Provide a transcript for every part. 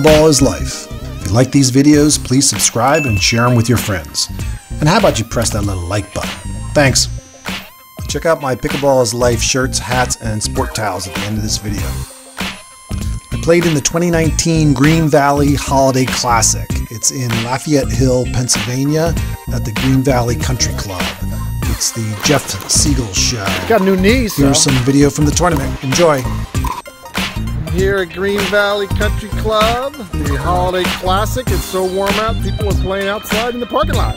Pickleball is life. If you like these videos, please subscribe and share them with your friends. And how about you press that little like button? Thanks. Check out my Pickleball is Life shirts, hats, and sport towels at the end of this video. I played in the 2019 Green Valley Holiday Classic. It's in Lafayette Hill, Pennsylvania at the Green Valley Country Club. It's the Jeff Siegel show. Got new knees. Here's so. some video from the tournament. Enjoy. Here at Green Valley Country Club, the Holiday Classic. It's so warm out, people are playing outside in the parking lot.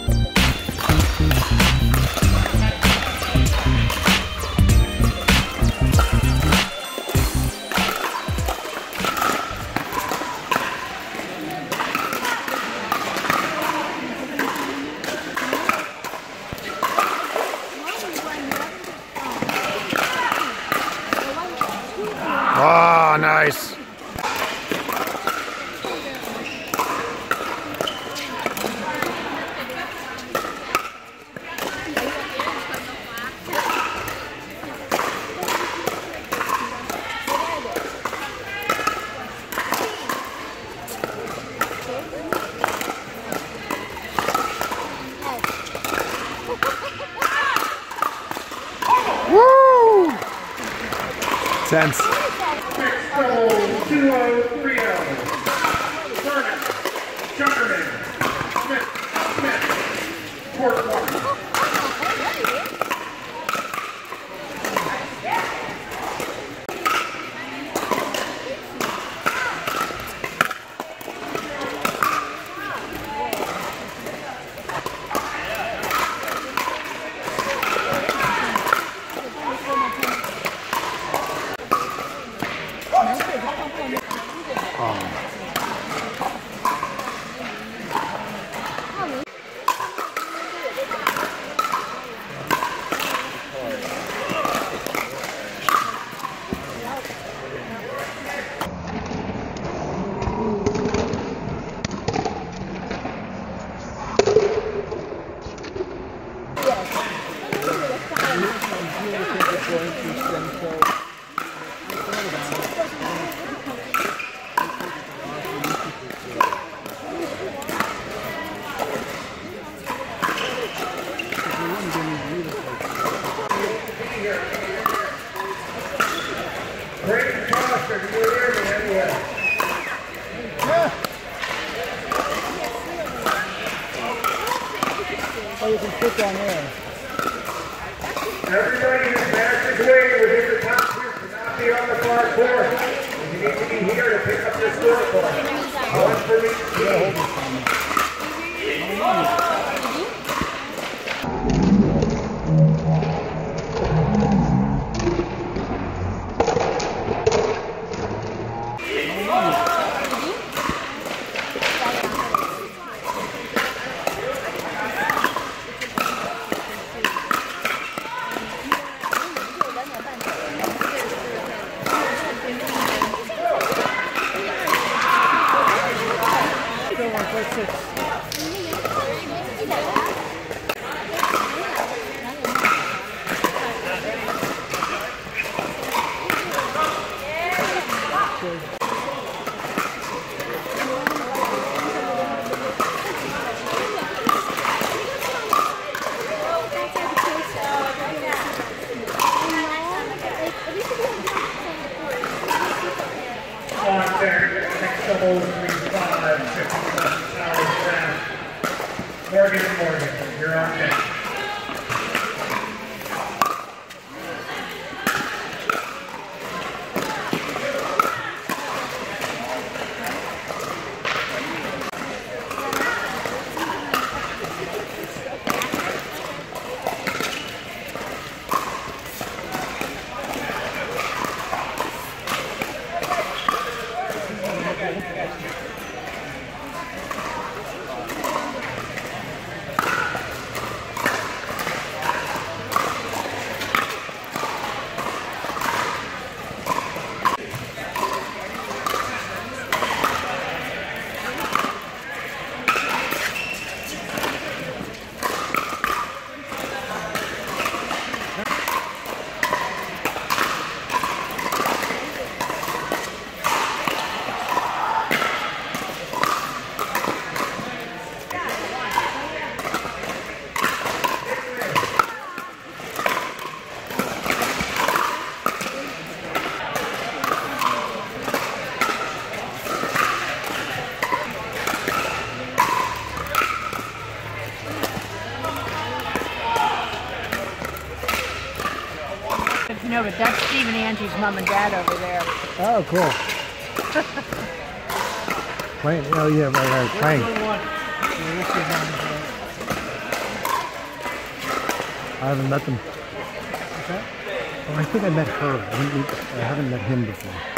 Know, but that's Steve and Angie's mom and dad over there. Oh, cool. playing. Oh, yeah, right, right. Playing. Yeah, this is mom and dad. I haven't met them. Oh, I think I met her. I haven't, meet- I haven't met him before.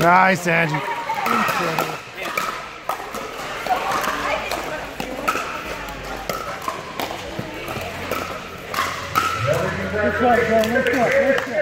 Nice, Angie. Let's go, Joe. Let's go. Let's go.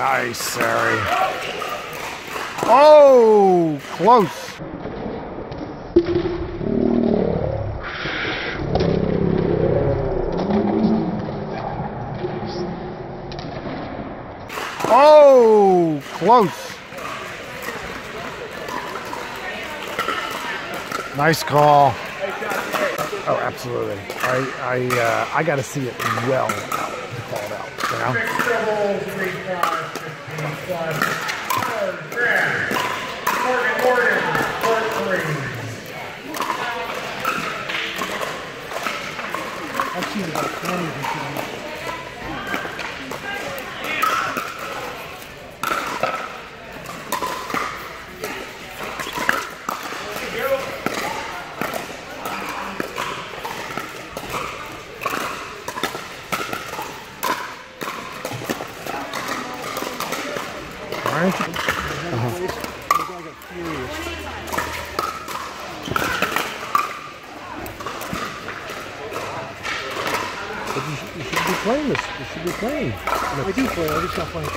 Nice, Sari. Oh, close. Oh, close. Nice call. Oh, absolutely. I I uh, I got to see it well to call it out. You know. I've seen about 20 of them. All right. But you, should, you should be playing this. You should be playing. I do play.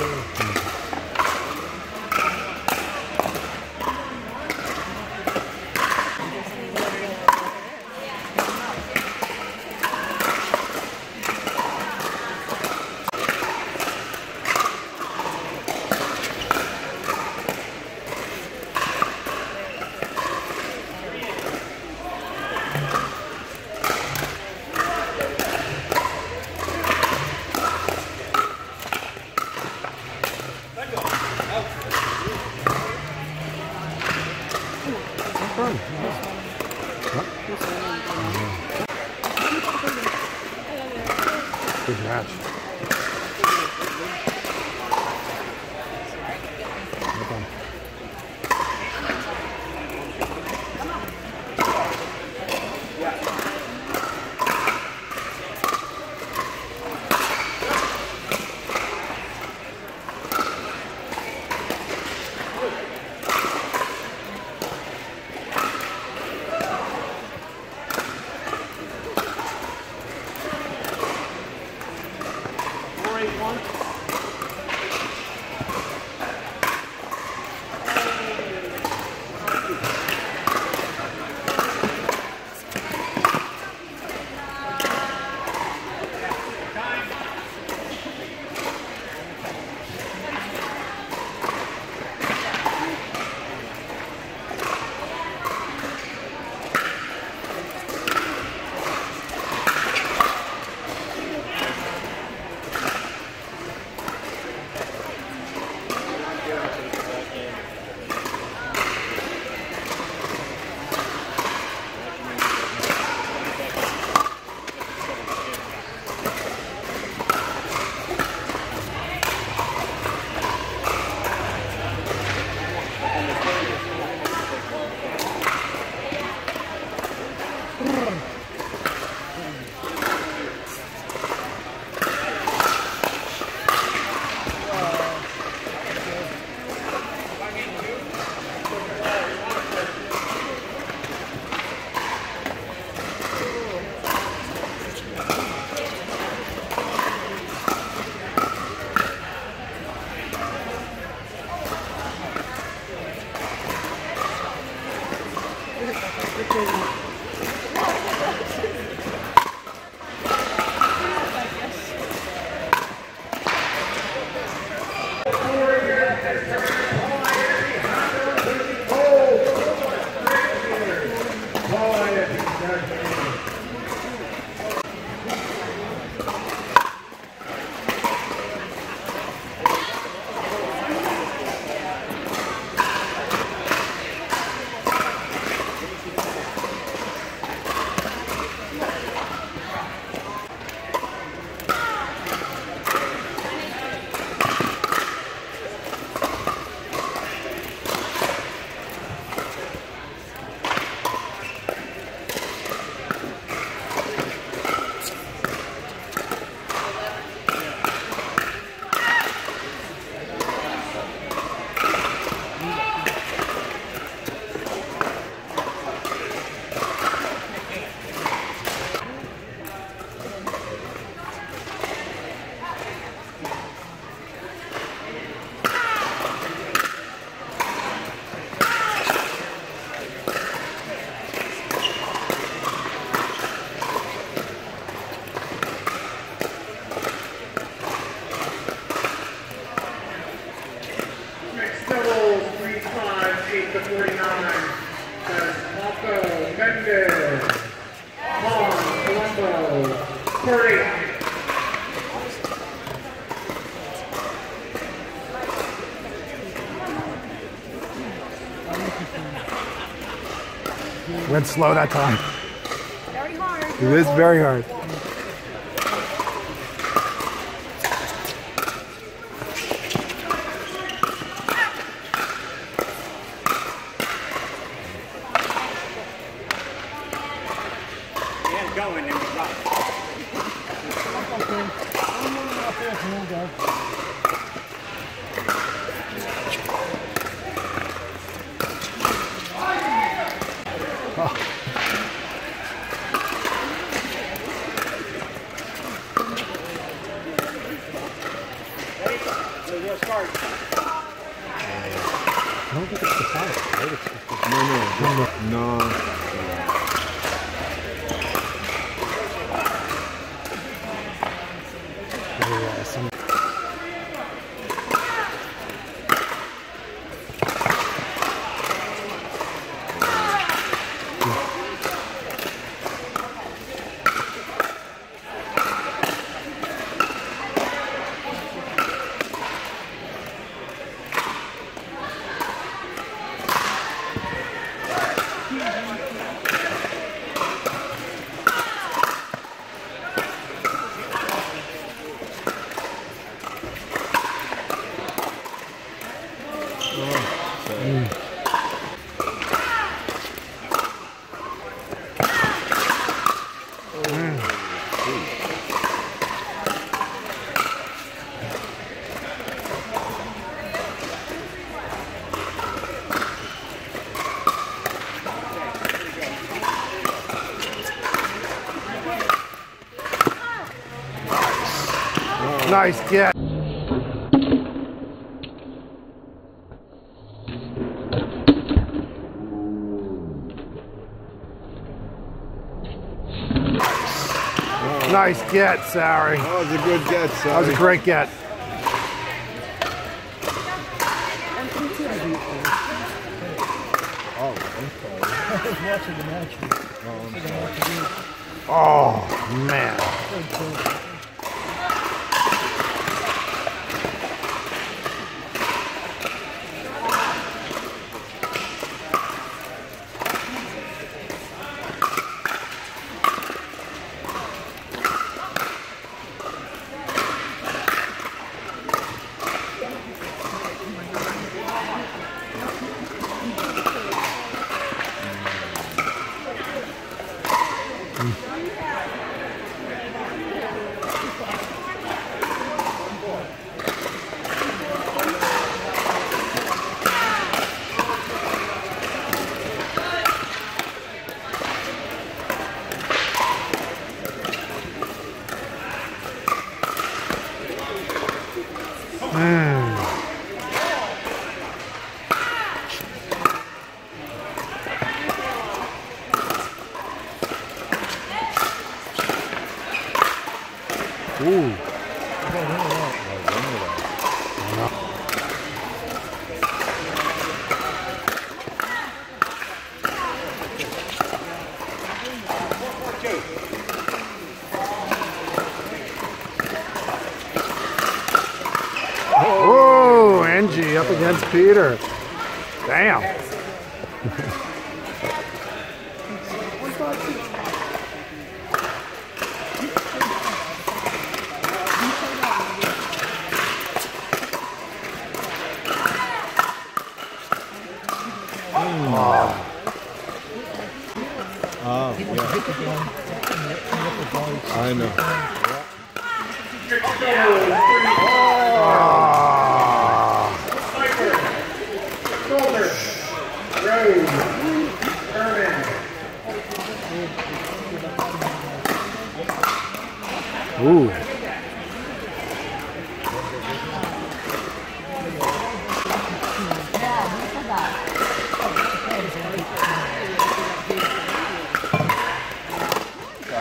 Slow that time. Very hard. It is very hard. Get going and we rock. Okay. I'm running off there from you guys. So we'll start. I don't think it's the fire, right? It's just the- No, no, no. yeah, some- Nice get. Nice get, Sari. That was a good get, That was a great get. I was watching the match. Oh, man. Ooh.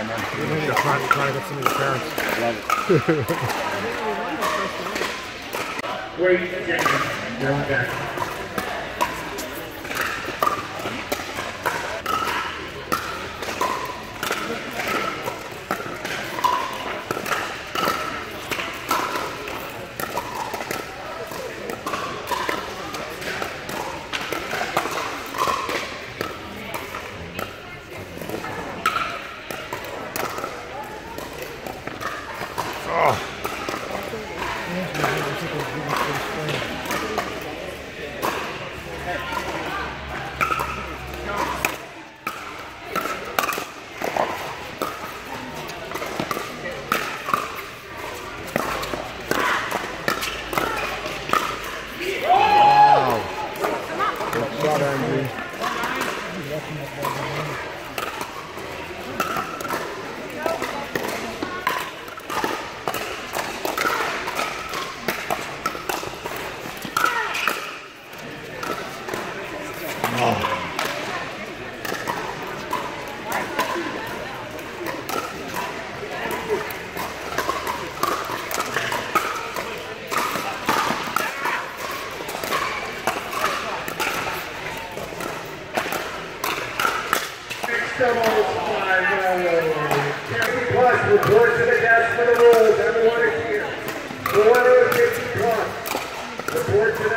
Trying, trying to try to get some of your parents. Wait, Jenkins. You're deck. Double five. Fifty plus, report to the desk for the rules, everyone is here. Four fifty plus, report to the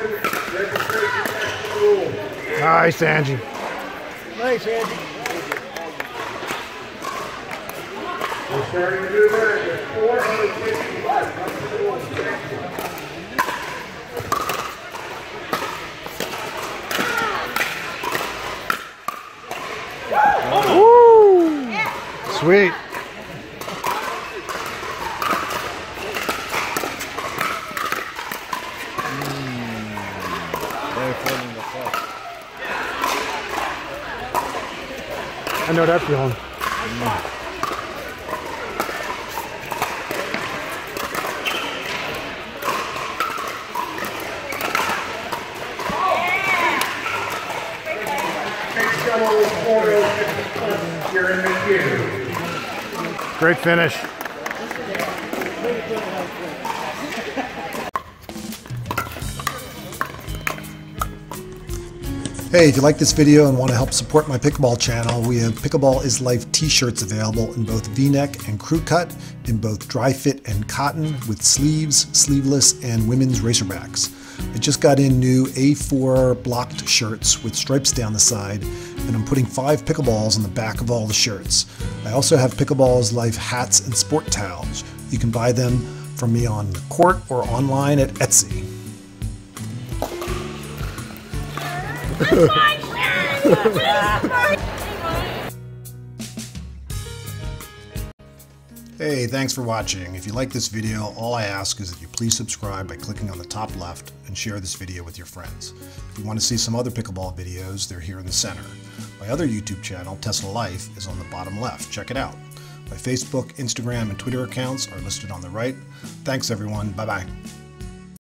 registration desk for the rules. Nice, Angie. Nice, Andy. We're starting to move in with four oh fifty plus, up to the rules. Thank you. Sweet. I know that feeling. Next double is four oh fifty plus, you're in the queue. Great finish. Hey, if you like this video and want to help support my pickleball channel, we have Pickleball is Life t-shirts available in both v-neck and crew cut, in both dry fit and cotton, with sleeves, sleeveless, and women's racerbacks. I just got in new A4 blocked shirts with stripes down the side, and I'm putting five pickleballs on the back of all the shirts. I also have Pickleballs Life hats and sport towels. You can buy them from me on the court or online at Etsy. Hey, thanks for watching. If you like this video, all I ask is that you please subscribe by clicking on the top left and share this video with your friends. If you want to see some other pickleball videos, they're here in the center. My other YouTube channel, Tesla Life, is on the bottom left. Check it out. My Facebook, Instagram, and Twitter accounts are listed on the right. Thanks everyone. Bye-bye.